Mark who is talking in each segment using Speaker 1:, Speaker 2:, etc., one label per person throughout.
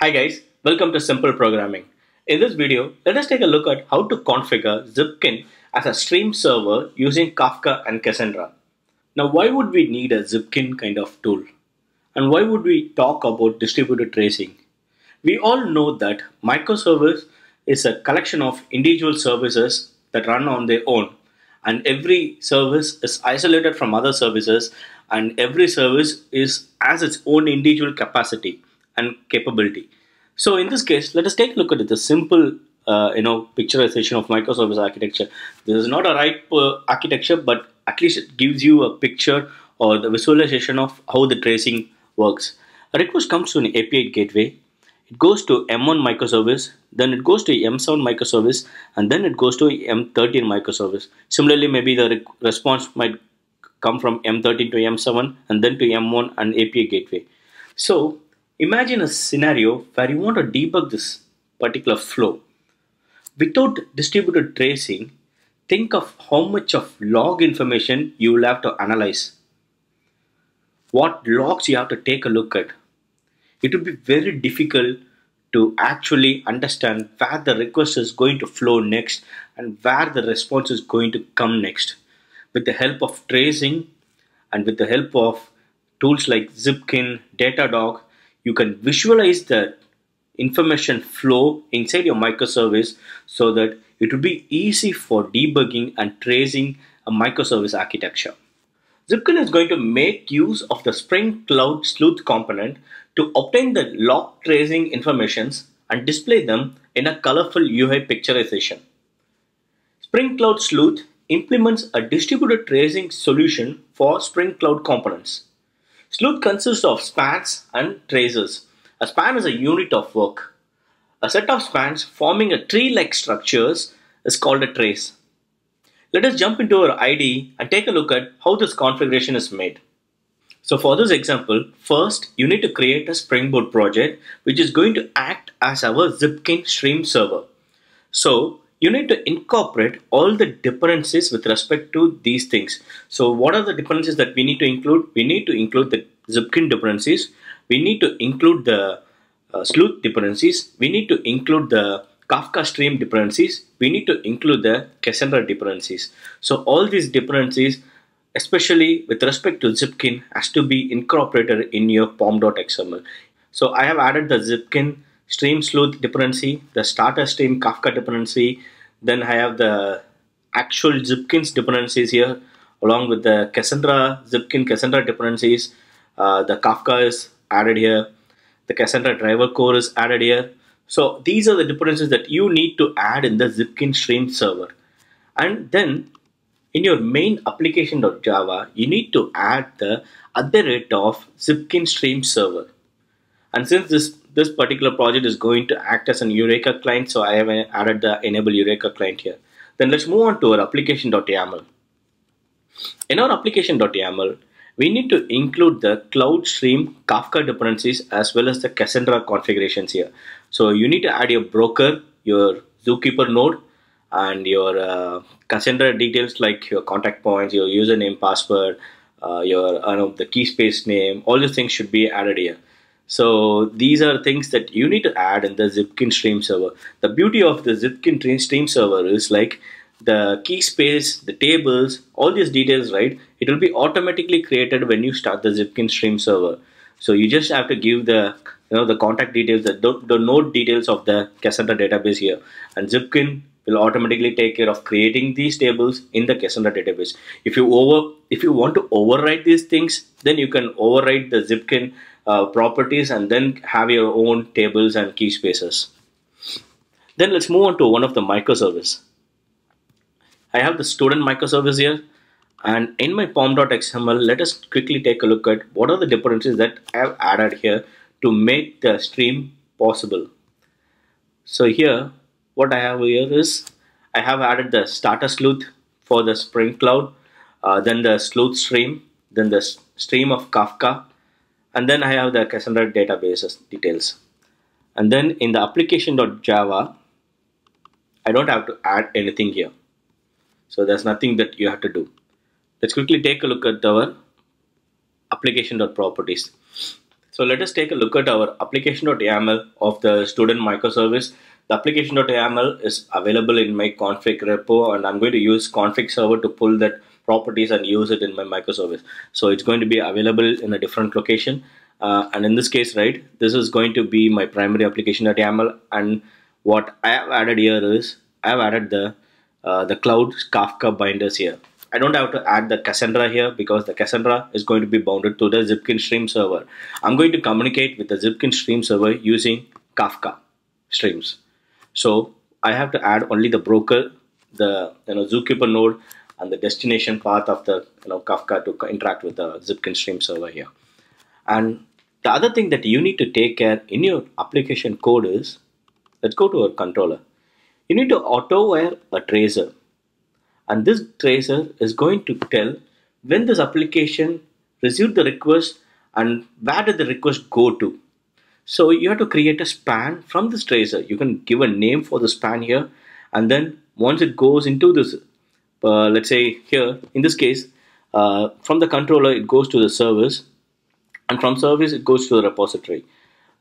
Speaker 1: Hi guys, welcome to Simple Programming. In this video, let us take a look at how to configure Zipkin as a stream server using Kafka and Cassandra. Now why would we need a Zipkin kind of tool? And why would we talk about distributed tracing? We all know that microservice is a collection of individual services that run on their own and every service is isolated from other services and every service is as its own individual capacity and capability. So in this case let us take a look at the simple uh, you know picturization of microservice architecture. This is not a right uh, architecture but at least it gives you a picture or the visualization of how the tracing works. A request comes to an api gateway. It goes to M1 microservice, then it goes to M7 microservice, and then it goes to M13 microservice. Similarly, maybe the re response might come from M13 to M7 and then to M1 and API gateway. So imagine a scenario where you want to debug this particular flow. Without distributed tracing, think of how much of log information you will have to analyze. What logs you have to take a look at it would be very difficult to actually understand where the request is going to flow next and where the response is going to come next. With the help of tracing and with the help of tools like Zipkin, Datadog, you can visualize the information flow inside your microservice so that it would be easy for debugging and tracing a microservice architecture. Zipkin is going to make use of the Spring Cloud Sleuth component to obtain the log tracing informations and display them in a colorful UI picturization. Spring Cloud Sleuth implements a distributed tracing solution for Spring Cloud components. Sleuth consists of spans and traces. A span is a unit of work. A set of spans forming a tree-like structures is called a trace. Let us jump into our IDE and take a look at how this configuration is made. So for this example, first you need to create a Spring Boot project which is going to act as our Zipkin stream server. So you need to incorporate all the dependencies with respect to these things. So what are the dependencies that we need to include? We need to include the Zipkin dependencies. We need to include the uh, sleuth dependencies. We need to include the Kafka stream dependencies. We need to include the Cassandra dependencies. So all these dependencies especially with respect to Zipkin has to be incorporated in your pom.xml. So I have added the Zipkin stream sleuth dependency, the starter stream Kafka dependency, then I have the actual Zipkin's dependencies here along with the Cassandra, Zipkin Cassandra dependencies. Uh, the Kafka is added here. The Cassandra driver core is added here. So these are the dependencies that you need to add in the Zipkin stream server. And then in your main application.java, you need to add the other rate of Zipkin stream server. And since this, this particular project is going to act as an Eureka client, so I have added the enable Eureka client here. Then let's move on to our application.yaml. In our application.yaml, we need to include the Cloud Stream Kafka dependencies as well as the Cassandra configurations here. So you need to add your broker, your Zookeeper node, and your uh, Cassandra details like your contact points, your username, password, uh, your uh, the key space name, all these things should be added here. So these are things that you need to add in the Zipkin stream server. The beauty of the Zipkin stream server is like the key space, the tables, all these details, right? It will be automatically created when you start the Zipkin stream server. So you just have to give the you know the contact details, the, the node details of the Cassandra database here, and Zipkin will automatically take care of creating these tables in the Cassandra database. If you over if you want to override these things, then you can override the Zipkin uh, properties and then have your own tables and key spaces. Then let's move on to one of the microservice. I have the student microservice here and in my pom.xml let us quickly take a look at what are the dependencies that I have added here to make the stream possible. So here what I have here is I have added the starter sleuth for the Spring Cloud, uh, then the sleuth stream, then the stream of Kafka, and then I have the Cassandra databases details. And then in the application.java, I don't have to add anything here. So there's nothing that you have to do. Let's quickly take a look at our application.properties. So let us take a look at our application.yaml of the student microservice. The application.yaml is available in my config repo and I'm going to use config server to pull that properties and use it in my microservice. So it's going to be available in a different location. Uh, and in this case, right, this is going to be my primary application.yaml and what I have added here is I have added the uh, the cloud Kafka binders here. I don't have to add the Cassandra here because the Cassandra is going to be bounded to the Zipkin stream server. I'm going to communicate with the Zipkin stream server using Kafka streams. So I have to add only the broker, the you know Zookeeper node, and the destination path of the you know Kafka to interact with the Zipkin stream server here. And the other thing that you need to take care in your application code is, let's go to our controller. You need to auto wire a tracer and this tracer is going to tell when this application received the request and where did the request go to. So you have to create a span from this tracer. You can give a name for the span here and then once it goes into this, uh, let's say here, in this case, uh, from the controller it goes to the service and from service it goes to the repository.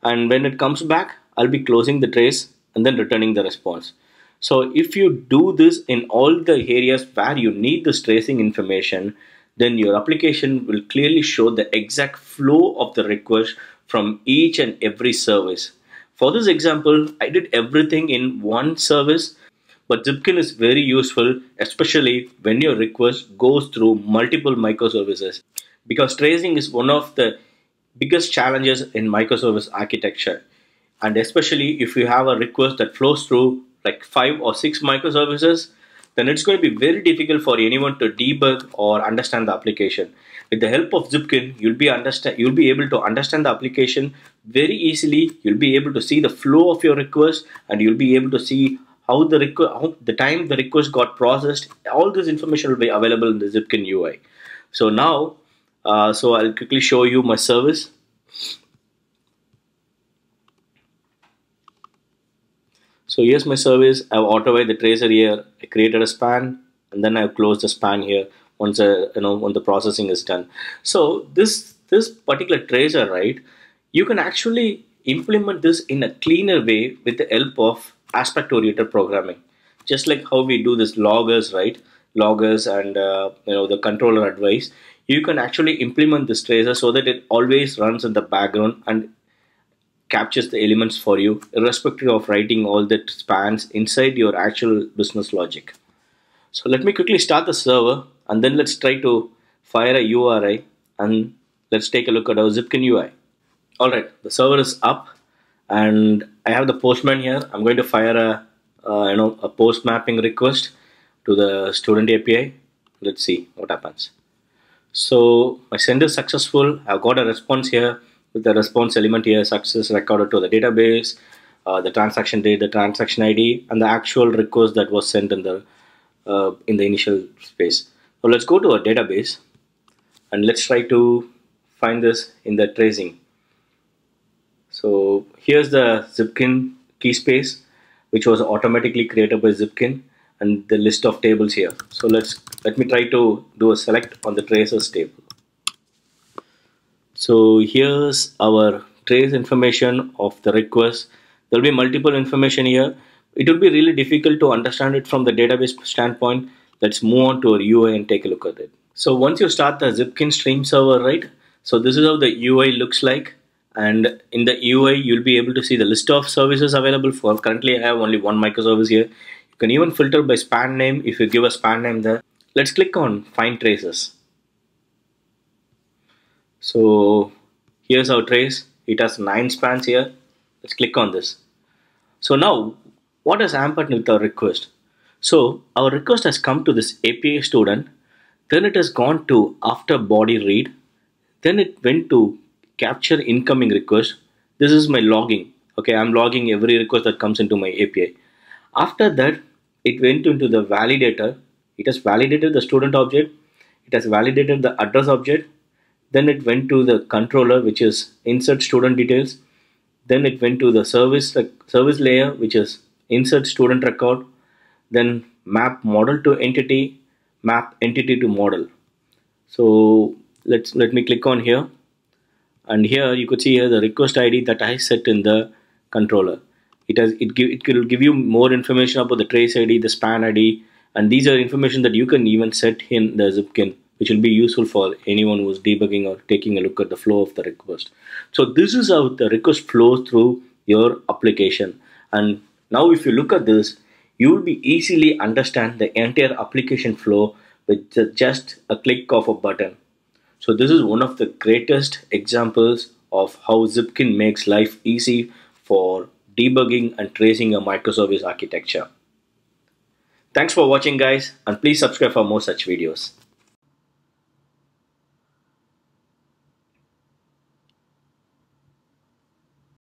Speaker 1: And when it comes back, I'll be closing the trace and then returning the response. So if you do this in all the areas where you need this tracing information, then your application will clearly show the exact flow of the request from each and every service. For this example, I did everything in one service, but Zipkin is very useful, especially when your request goes through multiple microservices. Because tracing is one of the biggest challenges in microservice architecture. And especially if you have a request that flows through like five or six microservices, then it's going to be very difficult for anyone to debug or understand the application. With the help of Zipkin, you'll be understand you'll be able to understand the application very easily. You'll be able to see the flow of your request, and you'll be able to see how the how the time the request got processed. All this information will be available in the Zipkin UI. So now, uh, so I'll quickly show you my service. So here's my service. I've auto the tracer here. I created a span and then I've closed the span here once uh, you know when the processing is done. So this this particular tracer, right? You can actually implement this in a cleaner way with the help of aspect-oriented programming. Just like how we do this loggers, right? Loggers and uh, you know the controller advice. You can actually implement this tracer so that it always runs in the background and captures the elements for you irrespective of writing all that spans inside your actual business logic. So let me quickly start the server and then let's try to fire a URI and let's take a look at our Zipkin UI. Alright, the server is up and I have the postman here. I'm going to fire a uh, you know a post mapping request to the student API. Let's see what happens. So my send is successful. I've got a response here with the response element here success recorded to the database, uh, the transaction date, the transaction ID, and the actual request that was sent in the uh, in the initial space. So let's go to our database and let's try to find this in the tracing. So here's the Zipkin key space, which was automatically created by Zipkin and the list of tables here. So let's let me try to do a select on the traces table. So here's our trace information of the request. There'll be multiple information here. It will be really difficult to understand it from the database standpoint. Let's move on to our UI and take a look at it. So once you start the Zipkin stream server, right? So this is how the UI looks like. And in the UI, you'll be able to see the list of services available for currently I have only one microservice here. You can even filter by span name if you give a span name there. Let's click on find traces. So here's our trace. It has nine spans here. Let's click on this. So now what has happened with our request? So our request has come to this API student. Then it has gone to after body read. Then it went to capture incoming request. This is my logging. Okay, I'm logging every request that comes into my API. After that, it went into the validator. It has validated the student object. It has validated the address object then it went to the controller, which is insert student details. Then it went to the service service layer, which is insert student record. Then map model to entity, map entity to model. So let's let me click on here, and here you could see here the request id that i set in the controller. It has it give it will give you more information about the trace id the span id and these are information that you can even set in the zipkin which will be useful for anyone who's debugging or taking a look at the flow of the request. So this is how the request flows through your application. And now if you look at this you will be easily understand the entire application flow with just a click of a button so this is one of the greatest examples of how Zipkin makes life easy for debugging and tracing a microservice architecture. Thanks for watching guys and please subscribe for more such videos.